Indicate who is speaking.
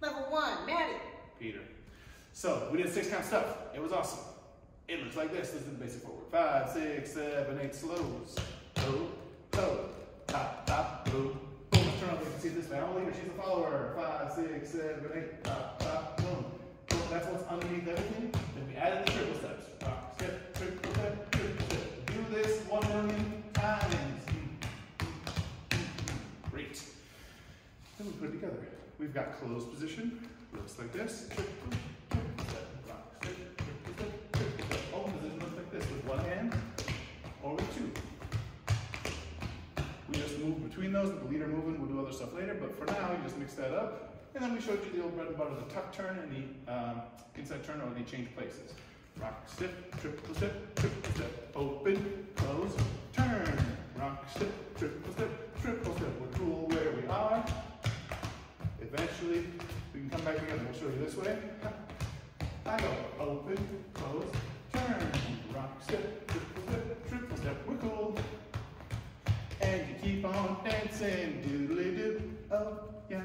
Speaker 1: Level one, Maddie.
Speaker 2: Peter. So we did six count stuff. It was awesome. It looks like this. This is the basic footwork. Five, six, seven, eight slows. Ho, ho, top, top, boom. Boom. Turn on. You can see this. She's a follower. Five, six, seven, eight, top, Then we put it together. We've got closed position. Looks like this. Open position looks like this with one hand or with two. We just move between those with the leader moving. We'll do other stuff later, but for now, you just mix that up. And then we showed you the old bread and butter, the tuck turn and the um, inside turn, or the change places. Rock, step, triple step, triple Eventually, we can come back together. We'll show you this way. I go open, close, turn. Rock, step, triple step, triple step. We're. And you keep on dancing, doodly doo. Oh, yeah.